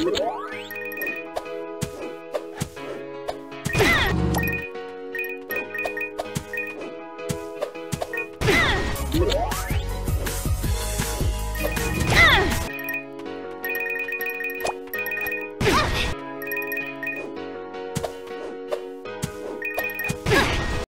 Ah!